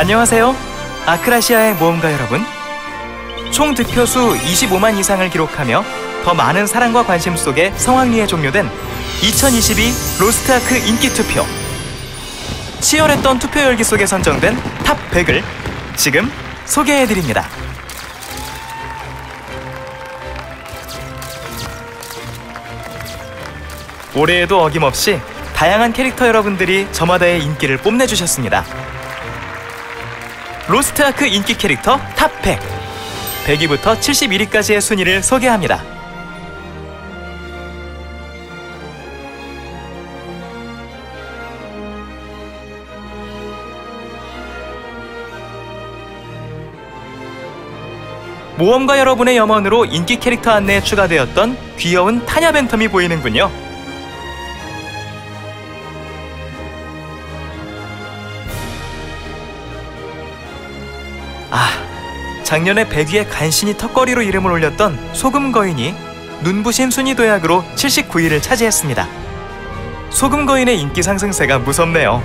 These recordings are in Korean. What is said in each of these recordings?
안녕하세요. 아크라시아의 모험가 여러분. 총 득표 수 25만 이상을 기록하며 더 많은 사랑과 관심 속에 성황리에 종료된 2022 로스트아크 인기 투표. 치열했던 투표 열기 속에 선정된 top 100을 지금 소개해드립니다. 올해에도 어김없이 다양한 캐릭터 여러분들이 저마다의 인기를 뽐내주셨습니다. 로스트아크 인기 캐릭터 top 100. 100위부터 71위까지의 순위를 소개합니다. 모험가 여러분의 염원으로 인기 캐릭터 안내에 추가되었던 귀여운 타냐 벤텀이 보이는군요. 작년에 100위에 간신히 턱걸이로 이름을 올렸던 소금 거인이 눈부신 순위 도약으로 79위를 차지했습니다. 소금 거인의 인기 상승세가 무섭네요.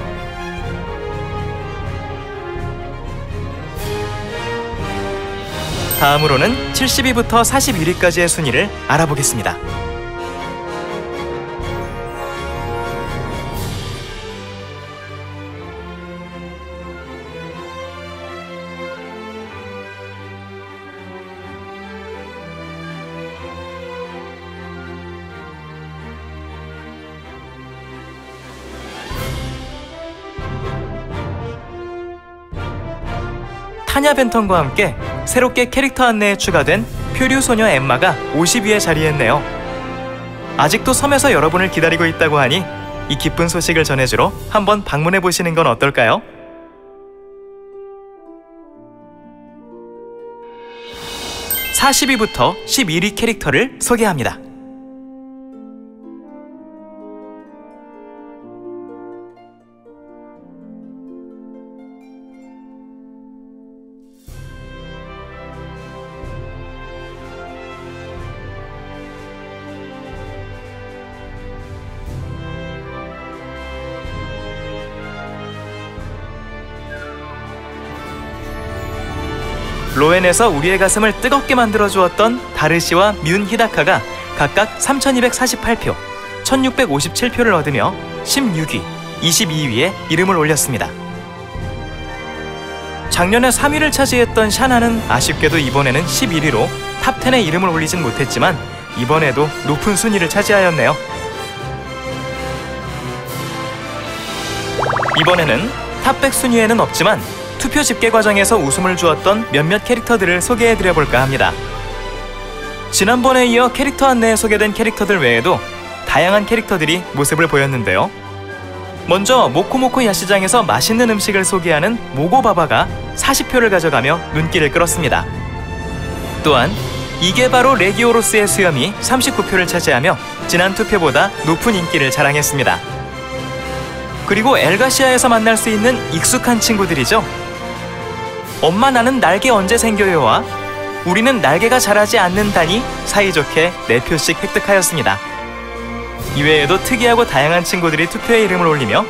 다음으로는 70위부터 41위까지의 순위를 알아보겠습니다. 타냐 벤턴과 함께 새롭게 캐릭터 안내에 추가된 표류 소녀 엠마가 50위에 자리했네요. 아직도 섬에서 여러분을 기다리고 있다고 하니 이 기쁜 소식을 전해주러 한번 방문해 보시는 건 어떨까요? (40위부터) (11위) 캐릭터를 소개합니다. 로엔에서 우리의 가슴을 뜨겁게 만들어 주었던 다르시와 뮨 히다카가 각각 3,248표, 1,657표를 얻으며 16위, 22위에 이름을 올렸습니다. 작년에 3위를 차지했던 샤나는 아쉽게도 이번에는 11위로 top10에 이름을 올리진 못했지만 이번에도 높은 순위를 차지하였네요. 이번에는 top100 순위에는 없지만 투표 집계 과정에서 웃음을 주었던 몇몇 캐릭터들을 소개해드려 볼까 합니다. 지난번에 이어 캐릭터 안내에 소개된 캐릭터들 외에도 다양한 캐릭터들이 모습을 보였는데요. 먼저 모코모코 야시장에서 맛있는 음식을 소개하는 모고바바가 40표를 가져가며 눈길을 끌었습니다. 또한 이게 바로 레기오로스의 수염이 39표를 차지하며 지난 투표보다 높은 인기를 자랑했습니다. 그리고 엘가시아에서 만날 수 있는 익숙한 친구들이죠. 엄마 나는 날개 언제 생겨요와 우리는 날개가 자라지 않는다니 사이좋게 4표씩 획득하였습니다. 이외에도 특이하고 다양한 친구들이 투표에 이름을 올리며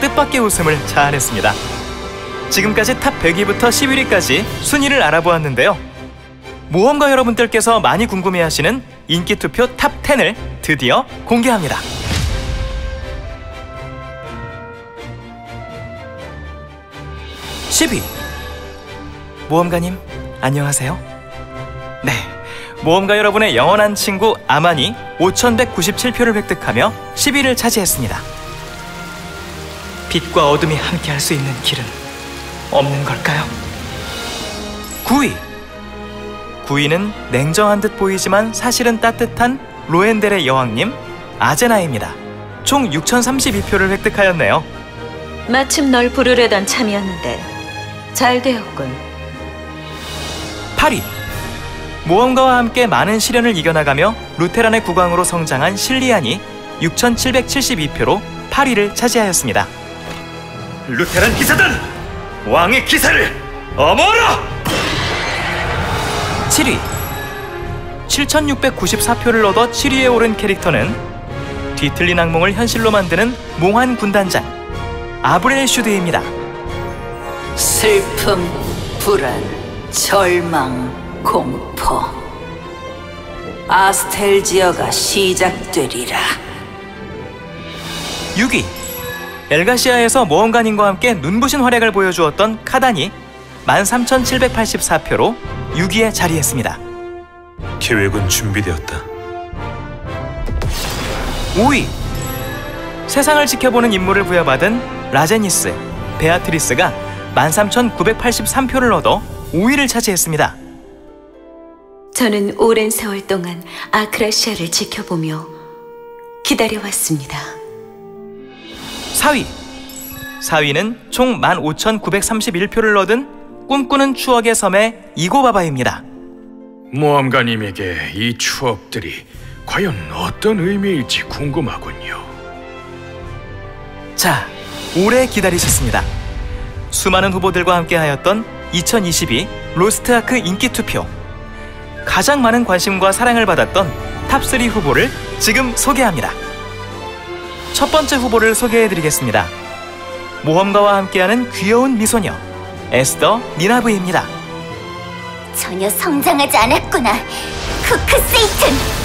뜻밖의 웃음을 자아냈습니다. 지금까지 top 100위부터 11위까지 순위를 알아보았는데요. 모험가 여러분들께서 많이 궁금해하시는 인기 투표 top 10을 드디어 공개합니다. 10위 모험가님 안녕하세요. 네, 모험가 여러분의 영원한 친구 아만이 5,197표를 획득하며 10위를 차지했습니다. 빛과 어둠이 함께할 수 있는 길은 없는 걸까요? 9위 9위는 냉정한 듯 보이지만 사실은 따뜻한 로엔델의 여왕님 아제나입니다. 총 6,032표를 획득하였네요. 마침 널 부르려던 참이었는데 잘 되었군. 8위 모험가와 함께 많은 시련을 이겨나가며 루테란의 국왕으로 성장한 실리안이 6,772표로 8위를 차지하였습니다. 루테란 기사단 왕의 기사를 어머라 7위 7,694표를 얻어 7위에 오른 캐릭터는 뒤틀린 악몽을 현실로 만드는 몽환 군단장 아브렐 슈드입니다. 슬픔, 불안, 절망, 공포. 아스텔지어가 시작되리라. 6위 엘가시아에서 모험가님과 함께 눈부신 활약을 보여주었던 카단이 13,784표로 6위에 자리했습니다. 계획은 준비되었다. 5위 세상을 지켜보는 임무를 부여받은 라제니스, 베아트리스가 13,983표를 얻어 5위를 차지했습니다. 저는 오랜 세월 동안 아크라시아를 지켜보며 기다려왔습니다. 4위 4위는 총 15,931표를 얻은 꿈꾸는 추억의 섬의 이고바바입니다. 모험가님에게 이 추억들이 과연 어떤 의미일지 궁금하군요. 자, 오래 기다리셨습니다. 수많은 후보들과 함께하였던 2022 로스트 아크 인기 투표. 가장 많은 관심과 사랑을 받았던 top3 후보를 지금 소개합니다. 첫 번째 후보를 소개해드리겠습니다. 모험가와 함께하는 귀여운 미소녀, 에스더 니나브입니다. 전혀 성장하지 않았구나. 크크 세이튼.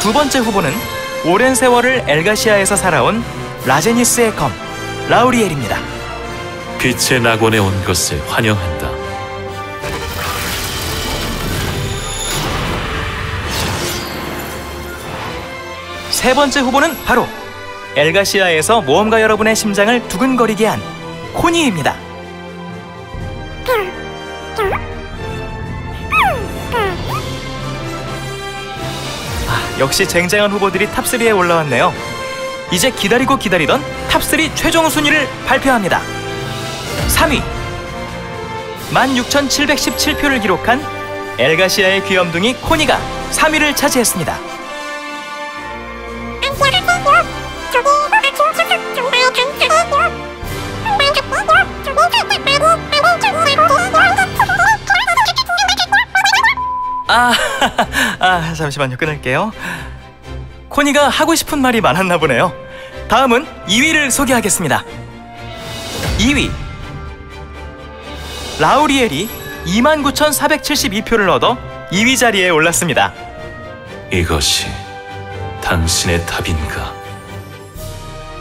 두 번째 후보는 오랜 세월을 엘가시아에서 살아온 라제니스의 검, 라우리엘입니다. 빛의 낙원에 온 것을 환영한다. 세 번째 후보는 바로 엘가시아에서 모험가 여러분의 심장을 두근거리게 한 코니입니다. 아, 역시 쟁쟁한 후보들이 top3에 올라왔네요. 이제 기다리고 기다리던 top3 최종 순위를 발표합니다. 3위 16,717표를 기록한 엘가시아의 귀염둥이 코니가 3위를 차지했습니다. 아, 아, 잠시만요. 끊을게요. 코니가 하고 싶은 말이 많았나 보네요. 다음은 2위를 소개하겠습니다. 2위. 라우리엘이 29,472표를 얻어 2위 자리에 올랐습니다. 이것이 당신의 답인가?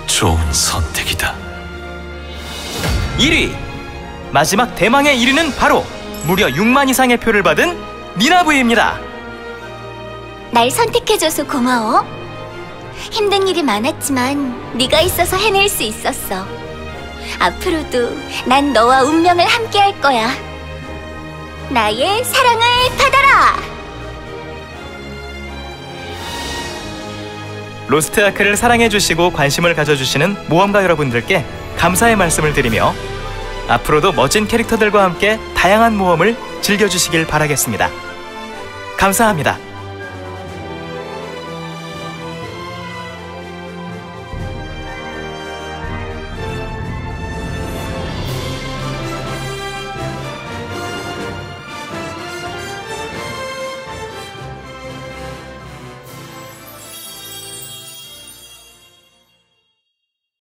좋은 선택이다. 1위. 마지막 대망의 1위는 바로 무려 6만 이상의 표를 받은 니나브입니다. 날 선택해줘서 고마워. 힘든 일이 많았지만 네가 있어서 해낼 수 있었어. 앞으로도 난 너와 운명을 함께 할 거야. 나의 사랑을 받아라. 로스트 아크를 사랑해주시고 관심을 가져주시는 모험가 여러분들께 감사의 말씀을 드리며 앞으로도 멋진 캐릭터들과 함께 다양한 모험을 즐겨주시길 바라겠습니다. 감사합니다.